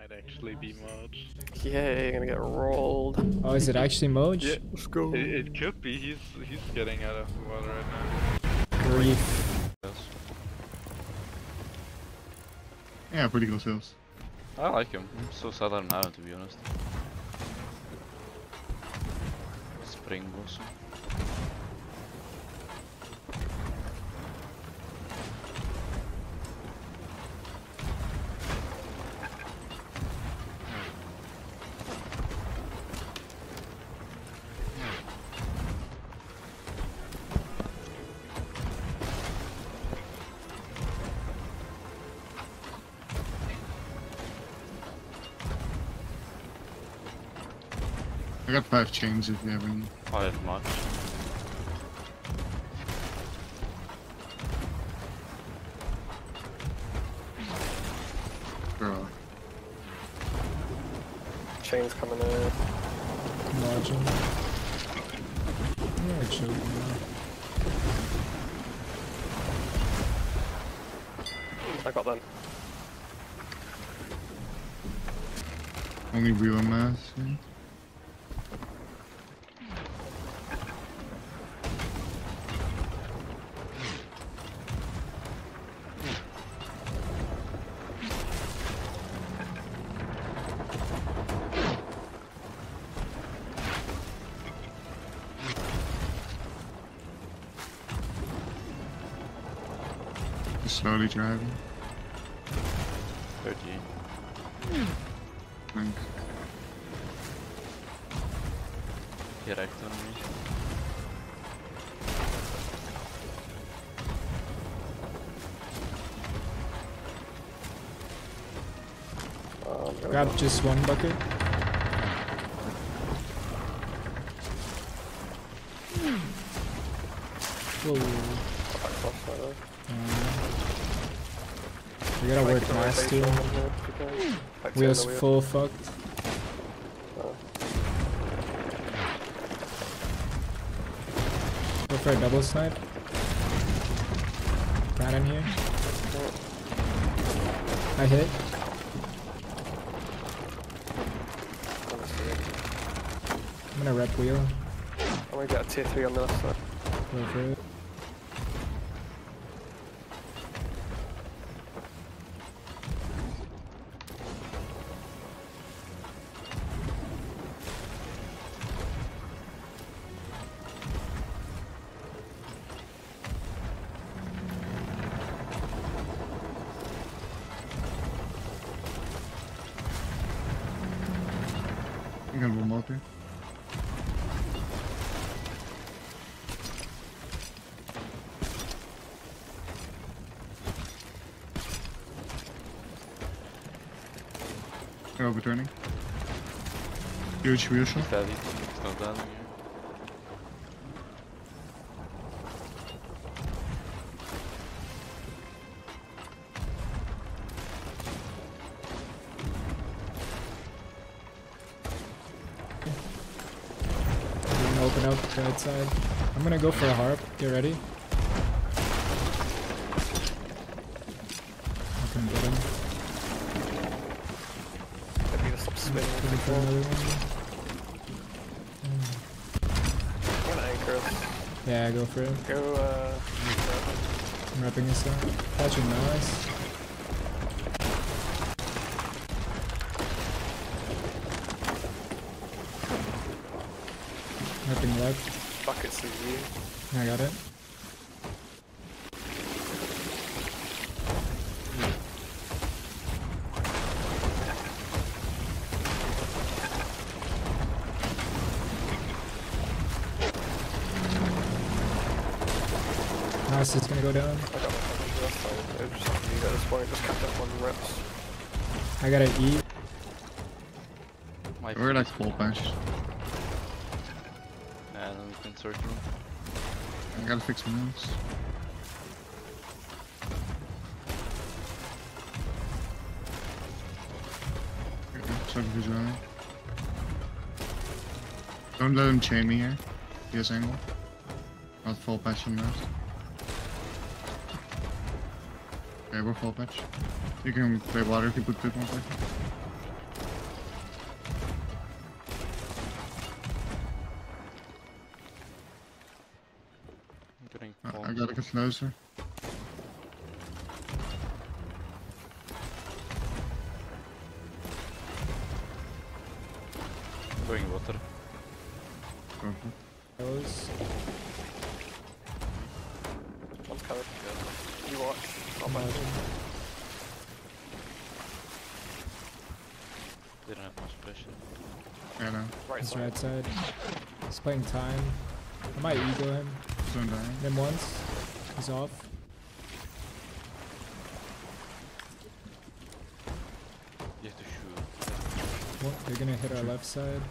might actually be Moj. Yeah, you're gonna get rolled. Oh, is it actually Moj? Yeah, Let's go. it, it could be. He's he's getting out of the water right now. Grief. Yes. Yeah, pretty good sales. I like him. I'm so sad I don't have him to be honest. Spring Blossom. I got five chains if you have any. I have much. Bro. Chains coming in. Margin. Yeah, chill. I got them. Only real mass. Yeah. Just slowly driving. 30. Thanks. Direct on me. Grab just one bucket. Whoa. Uh, Uh, we gotta work too. Wheels full fucked. Go for a double snipe. Got him here. I hit. I'm gonna rep wheel. I'm gonna get a tier 3 on the left side. Go for it. They're overturning. Huge. Heavy. It's not open up the right side. I'm gonna go for a harp. Get ready. I can get him. Maybe just stop spinning. Looking for another one. I'm gonna anchor us. Yeah, go for it. Go, uh. I'm wrapping this out. Catching nice. Repping left. Buckets of you. I got it. Nice, it's gonna go down. I got my fucking last time. It was just you at this point. Just kept up on reps. I gotta eat. We're like full patch. And we can search room. I gotta fix my nose. Don't let him chain me here. Yes, angle. Not full patch on left. Okay, we're full patch. You can play water if you put pit on back. Uh, I gotta get closer. Going water. Go for Those. One's coming. You watch. I'll I'm find watching. Didn't have much pressure. it. Yeah, no. right He's side. right side. He's playing time. I might ego him. Zone down. Him once. He's off. You have to shoot. Well, they're gonna hit our left side.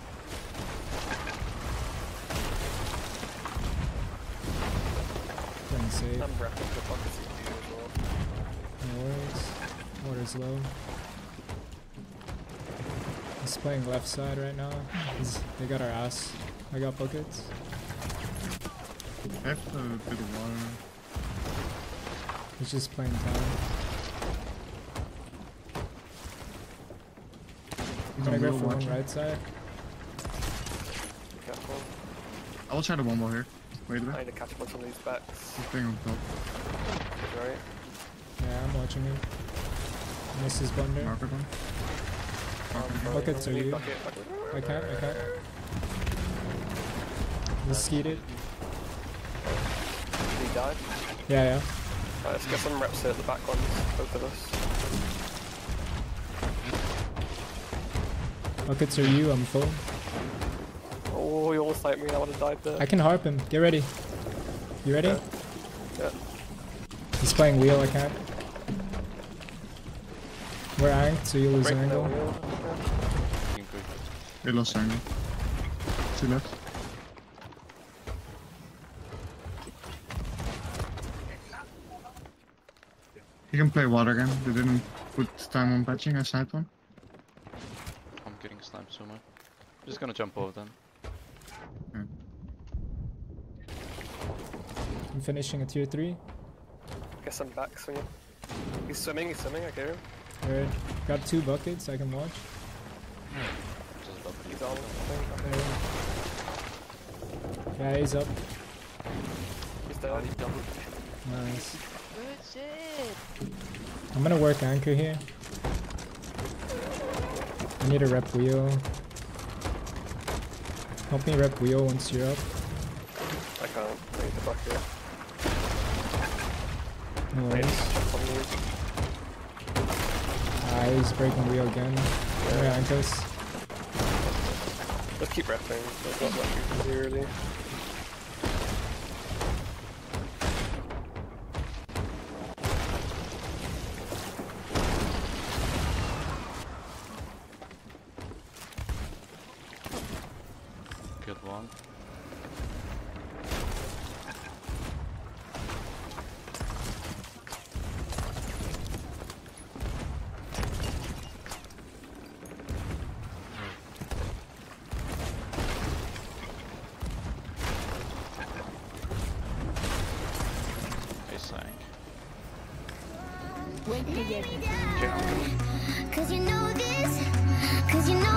Playing safe. I'm wrapping the buckets of you as well. No worries. Water's low. He's playing left side right now. He's, they got our ass. I got buckets. I have a bit of water. He's just playing time. I'm gonna go for one right side. Be careful. I will try the one more here. Wait a bit. I need to catch up on of these backs. He's playing on top. Right? Yeah, I'm watching him. Misses blunder. Marker one. Marker Um, one. Buckets are you. Bucket, bucket. I can't, I can't. He's skeeted. He died. Yeah, yeah. Right, let's get some reps here at the back ones, both of us. Buckets are you, I'm full. Oh, you almost sniped me, I would have died there. I can harp him. Get ready. You ready? Okay. Yeah. He's playing wheel, I can't. We're anked, so you lose Breaking angle. wheel. Yeah. Being quick. They lost angle. Two left. He can play water again. They didn't put time on patching. I sniped one. I'm getting sniped so much. I'm just gonna jump over them. I'm finishing a tier 3. Guess I'm back you. He's swimming, he's swimming, I hear him. Alright. Got two buckets I can watch. Just double He's on, I think. Alright. Yeah, he's up. He's dead. Nice. Good shit. I'm gonna work anchor here. I need a rep wheel. Help me rep wheel once you're up. I can't. I need the bucket. No I need worries. to jump. Ah, he's breaking wheel again. Yeah, anchors. Let's keep repping. There's not much you can do really. Killed one. They sank. When you get Okay, I'm Cause you know